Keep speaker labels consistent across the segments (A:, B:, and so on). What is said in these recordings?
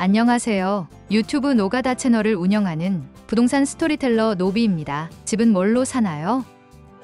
A: 안녕하세요. 유튜브 노가다 채널을 운영하는 부동산 스토리텔러 노비입니다. 집은 뭘로 사나요?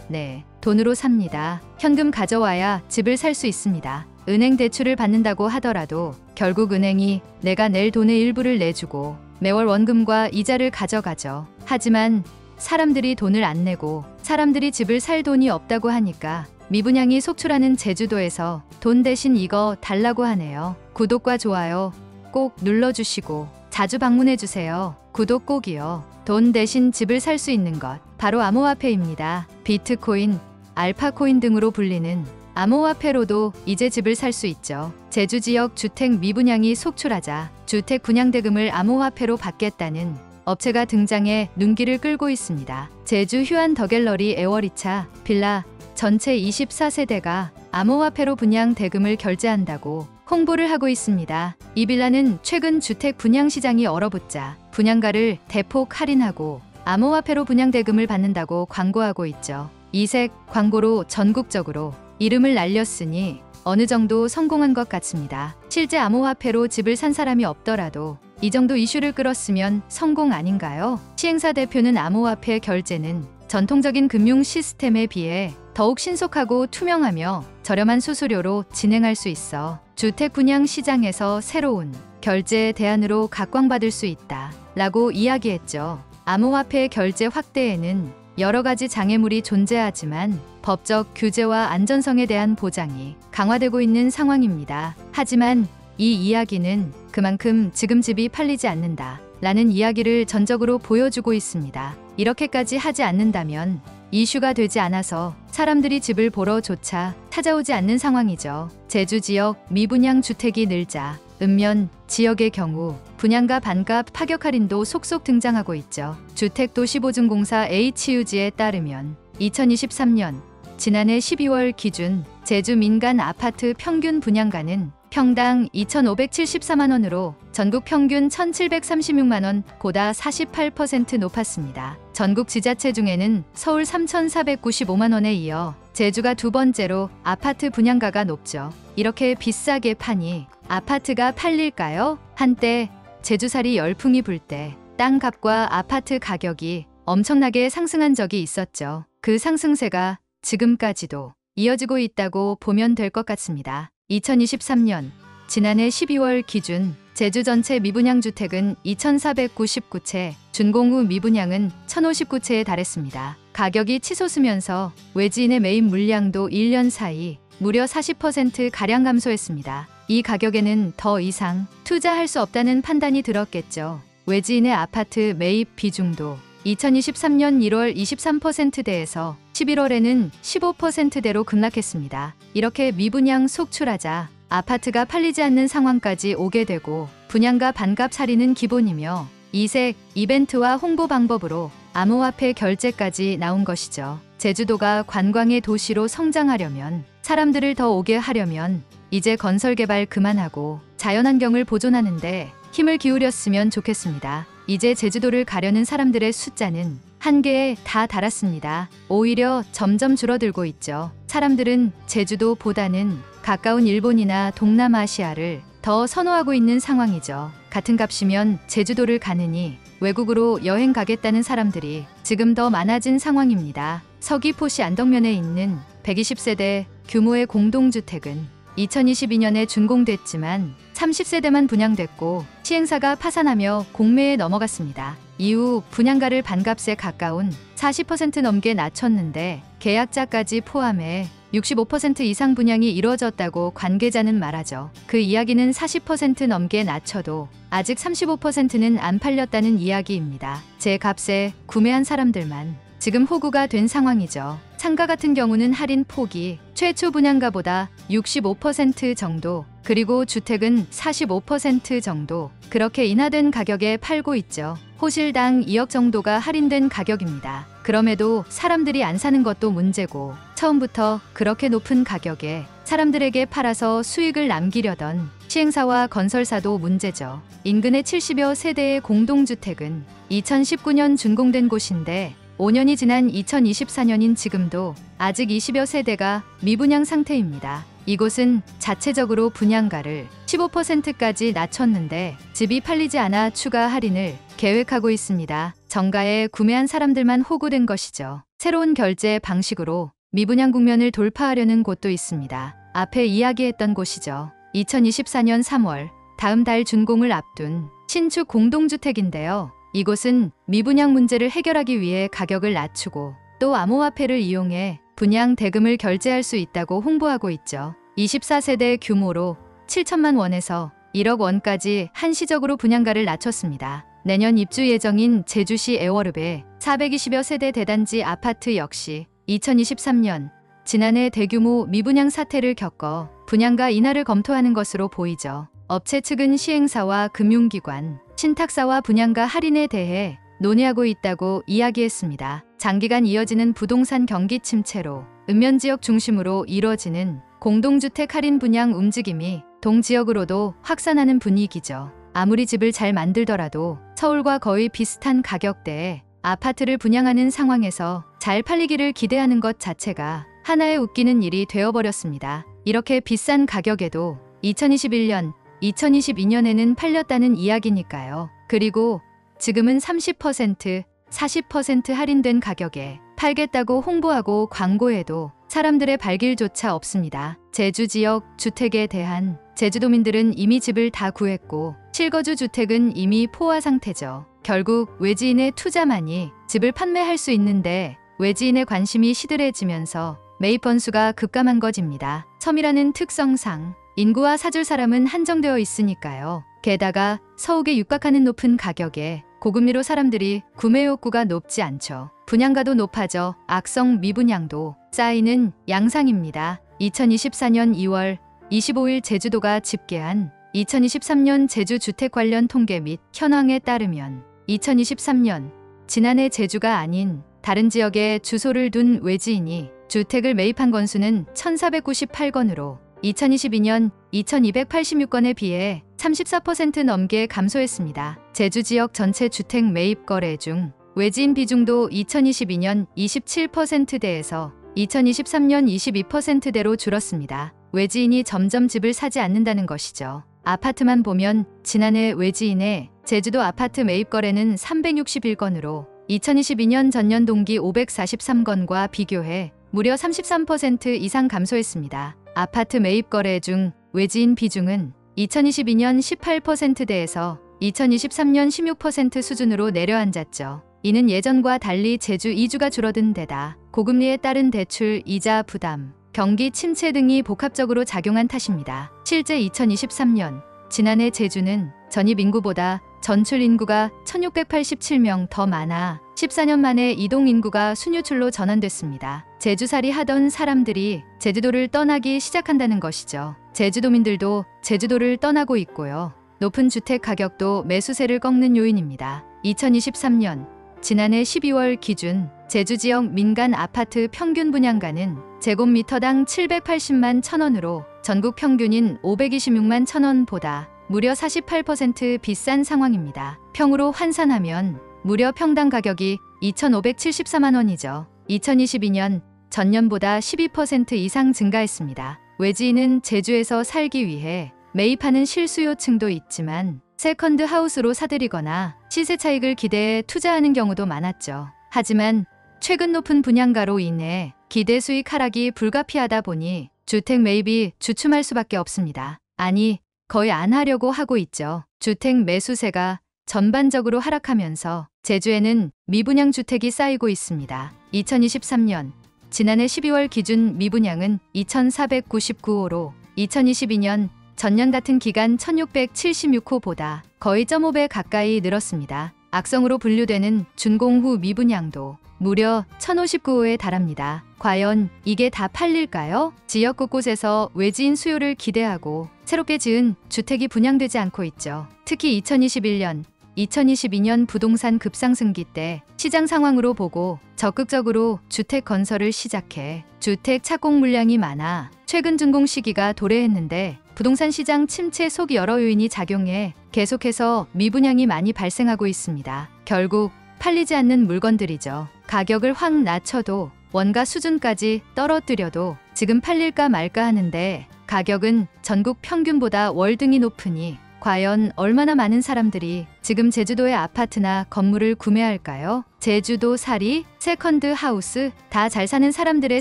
A: 네, 돈으로 삽니다. 현금 가져와야 집을 살 수 있습니다. 은행 대출을 받는다고 하더라도 결국 은행이 내가 낼 돈의 일부를 내주고 매월 원금과 이자를 가져가죠. 하지만 사람들이 돈을 안 내고 사람들이 집을 살 돈이 없다고 하니까 미분양이 속출하는 제주도에서 돈 대신 이거 달라고 하네요. 구독과 좋아요 꼭 눌러주시고 자주 방문해주세요. 구독 꼭이요. 돈 대신 집을 살 수 있는 것 바로 암호화폐입니다. 비트코인, 알파코인 등으로 불리는 암호화폐로도 이제 집을 살 수 있죠. 제주 지역 주택 미분양이 속출하자 주택 분양대금을 암호화폐로 받겠다는 업체가 등장해 눈길을 끌고 있습니다. 제주 휴안 더갤러리 에워리차 빌라 전체 24세대가 암호화폐로 분양 대금을 결제한다고 홍보를 하고 있습니다. 이 빌라는 최근 주택 분양 시장이 얼어붙자 분양가를 대폭 할인하고 암호화폐로 분양 대금을 받는다고 광고하고 있죠. 이색 광고로 전국적으로 이름을 날렸으니 어느 정도 성공한 것 같습니다. 실제 암호화폐로 집을 산 사람이 없더라도 이 정도 이슈를 끌었으면 성공 아닌가요? 시행사 대표는 암호화폐 결제는 전통적인 금융 시스템에 비해 더욱 신속하고 투명하며 저렴한 수수료로 진행할 수 있어 주택 분양 시장에서 새로운 결제 대안으로 각광받을 수 있다. 라고 이야기했죠. 암호화폐 결제 확대에는 여러 가지 장애물이 존재하지만 법적 규제와 안전성에 대한 보장이 강화되고 있는 상황입니다. 하지만 이 이야기는 그만큼 지금 집이 팔리지 않는다. 라는 이야기를 전적으로 보여주고 있습니다. 이렇게까지 하지 않는다면 이슈가 되지 않아서 사람들이 집을 보러조차 찾아오지 않는 상황이죠. 제주 지역 미분양 주택이 늘자 읍면 지역의 경우 분양가 반값 파격 할인도 속속 등장하고 있죠. 주택도시보증공사 HUG에 따르면 2023년 지난해 12월 기준 제주 민간 아파트 평균 분양가는 평당 2,574만 원으로 전국 평균 1,736만 원 보다 48% 높았습니다. 전국 지자체 중에는 서울 3,495만 원에 이어 제주가 두 번째로 아파트 분양가가 높죠. 이렇게 비싸게 파니 아파트가 팔릴까요? 한때 제주살이 열풍이 불 때 땅값과 아파트 가격이 엄청나게 상승한 적이 있었죠. 그 상승세가 지금까지도 이어지고 있다고 보면 될 것 같습니다. 2023년 지난해 12월 기준 제주 전체 미분양 주택은 2,499채, 준공 후 미분양은 1,059채에 달했습니다. 가격이 치솟으면서 외지인의 매입 물량도 1년 사이 무려 40% 가량 감소했습니다. 이 가격에는 더 이상 투자할 수 없다는 판단이 들었겠죠. 외지인의 아파트 매입 비중도 2023년 1월 23%대에서 11월에는 15%대로 급락했습니다. 이렇게 미분양 속출하자 아파트가 팔리지 않는 상황까지 오게 되고 분양가 반값 살이는 기본이며 이색, 이벤트와 홍보 방법으로 암호화폐 결제까지 나온 것이죠. 제주도가 관광의 도시로 성장하려면 사람들을 더 오게 하려면 이제 건설 개발 그만하고 자연환경을 보존하는데 힘을 기울였으면 좋겠습니다. 이제 제주도를 가려는 사람들의 숫자는 한계에 다 달았습니다. 오히려 점점 줄어들고 있죠. 사람들은 제주도보다는 가까운 일본이나 동남아시아를 더 선호하고 있는 상황이죠. 같은 값이면 제주도를 가느니 외국으로 여행 가겠다는 사람들이 지금 더 많아진 상황입니다. 서귀포시 안덕면에 있는 120세대 규모의 공동주택은 2022년에 준공됐지만 30세대만 분양됐고 시행사가 파산하며 공매에 넘어갔습니다. 이후 분양가를 반값에 가까운 40% 넘게 낮췄는데 계약자까지 포함해 65% 이상 분양이 이루어졌다고 관계자는 말하죠. 그 이야기는 40% 넘게 낮춰도 아직 35%는 안 팔렸다는 이야기입니다. 제 값에 구매한 사람들만 지금 호구가 된 상황이죠. 상가 같은 경우는 할인 폭이 최초 분양가보다 65% 정도, 그리고 주택은 45% 정도, 그렇게 인하된 가격에 팔고 있죠. 호실당 2억 정도가 할인된 가격입니다. 그럼에도 사람들이 안 사는 것도 문제고, 처음부터 그렇게 높은 가격에 사람들에게 팔아서 수익을 남기려던 시행사와 건설사도 문제죠. 인근의 70여 세대의 공동주택은 2019년 준공된 곳인데 5년이 지난 2024년인 지금도 아직 20여 세대가 미분양 상태입니다. 이곳은 자체적으로 분양가를 15%까지 낮췄는데 집이 팔리지 않아 추가 할인을 계획하고 있습니다. 정가에 구매한 사람들만 호구된 것이죠. 새로운 결제 방식으로 미분양 국면을 돌파하려는 곳도 있습니다. 앞에 이야기했던 곳이죠. 2024년 3월 다음 달 준공을 앞둔 신축 공동주택인데요. 이곳은 미분양 문제를 해결하기 위해 가격을 낮추고 또 암호화폐를 이용해 분양 대금을 결제할 수 있다고 홍보하고 있죠. 24세대 규모로 7천만 원에서 1억 원까지 한시적으로 분양가를 낮췄습니다. 내년 입주 예정인 제주시 애월읍의 420여 세대 대단지 아파트 역시 2023년 지난해 대규모 미분양 사태를 겪어 분양가 인하를 검토하는 것으로 보이죠. 업체 측은 시행사와 금융기관, 신탁사와 분양가 할인에 대해 논의하고 있다고 이야기했습니다. 장기간 이어지는 부동산 경기 침체로 읍면 지역 중심으로 이뤄지는 공동주택 할인 분양 움직임이 동 지역으로도 확산하는 분위기죠. 아무리 집을 잘 만들더라도 서울과 거의 비슷한 가격대에 아파트를 분양하는 상황에서 잘 팔리기를 기대하는 것 자체가 하나의 웃기는 일이 되어버렸습니다. 이렇게 비싼 가격에도 2021년, 2022년에는 팔렸다는 이야기니까요. 그리고 지금은 30%, 40% 할인된 가격에 팔겠다고 홍보하고 광고해도 사람들의 발길조차 없습니다. 제주 지역 주택에 대한 제주도민들은 이미 집을 다 구했고 실거주 주택은 이미 포화 상태죠. 결국 외지인의 투자만이 집을 판매할 수 있는데 외지인의 관심이 시들해지면서 번수가 급감한 것입니다. 섬이라는 특성상 인구와 사줄 사람은 한정되어 있으니까요. 게다가 서욱에 육박하는 높은 가격에 고금리로 사람들이 구매 욕구가 높지 않죠. 분양가도 높아져 악성 미분양도 쌓이는 양상입니다. 2024년 2월 25일 제주도가 집계한 2023년 제주 주택 관련 통계 및 현황에 따르면 2023년 지난해 제주가 아닌 다른 지역에 주소를 둔 외지인이 주택을 매입한 건수는 1,498건으로 2022년 2,286건에 비해 34% 넘게 감소했습니다. 제주 지역 전체 주택 매입 거래 중 외지인 비중도 2022년 27%대에서 2023년 22%대로 줄었습니다. 외지인이 점점 집을 사지 않는다는 것이죠. 아파트만 보면 지난해 외지인의 제주도 아파트 매입 거래는 361건으로 2022년 전년 동기 543건과 비교해 무려 33% 이상 감소했습니다. 아파트 매입 거래 중 외지인 비중은 2022년 18%대에서 2023년 16% 수준으로 내려앉았죠. 이는 예전과 달리 제주 이주가 줄어든 데다 고금리에 따른 대출, 이자 부담, 경기 침체 등이 복합적으로 작용한 탓입니다. 실제 2023년 지난해 제주는 전입 인구보다 전출 인구가 1687명 더 많아 14년 만에 이동 인구가 순유출로 전환됐습니다. 제주살이 하던 사람들이 제주도를 떠나기 시작한다는 것이죠. 제주도민들도 제주도를 떠나고 있고요. 높은 주택 가격도 매수세를 꺾는 요인입니다. 2023년 지난해 12월 기준 제주 지역 민간 아파트 평균 분양가는 제곱미터당 780만 천원으로 전국 평균인 526만 천원보다 무려 48% 비싼 상황입니다. 평으로 환산하면 무려 평당 가격이 2,574만 원이죠. 2022년 전년보다 12% 이상 증가했습니다. 외지인은 제주에서 살기 위해 매입하는 실수요층도 있지만 second house로 사들이거나 시세 차익을 기대해 투자하는 경우도 많았죠. 하지만 최근 높은 분양가로 인해 기대 수익 하락이 불가피하다 보니 주택 매입이 주춤할 수밖에 없습니다. 아니, 거의 안 하려고 하고 있죠. 주택 매수세가 전반적으로 하락하면서 제주에는 미분양 주택이 쌓이고 있습니다. 2023년 지난해 12월 기준 미분양은 2,499호로 2022년 전년 같은 기간 1,676호보다 거의 0.5배 가까이 늘었습니다. 악성으로 분류되는 준공 후 미분양도 무려 1,059호에 달합니다. 과연 이게 다 팔릴까요? 지역 곳곳에서 외지인 수요를 기대하고 새롭게 지은 주택이 분양되지 않고 있죠. 특히 2021년 2022년 부동산 급상승기 때 시장 상황으로 보고 적극적으로 주택 건설을 시작해 주택 착공 물량이 많아 최근 준공 시기가 도래했는데 부동산 시장 침체 속 여러 요인이 작용해 계속해서 미분양이 많이 발생하고 있습니다. 결국 팔리지 않는 물건들이죠. 가격을 확 낮춰도 원가 수준까지 떨어뜨려도 지금 팔릴까 말까 하는데 가격은 전국 평균보다 월등히 높으니 과연 얼마나 많은 사람들이 지금 제주도의 아파트나 건물을 구매할까요? 제주도 살이, second house 다 잘 사는 사람들의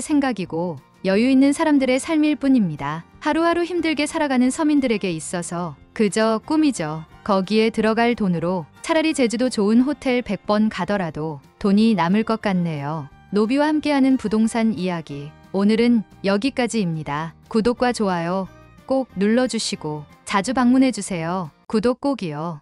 A: 생각이고 여유 있는 사람들의 삶일 뿐입니다. 하루하루 힘들게 살아가는 서민들에게 있어서 그저 꿈이죠. 거기에 들어갈 돈으로 차라리 제주도 좋은 호텔 100번 가더라도 돈이 남을 것 같네요. 노비와 함께하는 부동산 이야기. 오늘은 여기까지입니다. 구독과 좋아요 꼭 눌러주시고 자주 방문해주세요. 구독 꼭이요.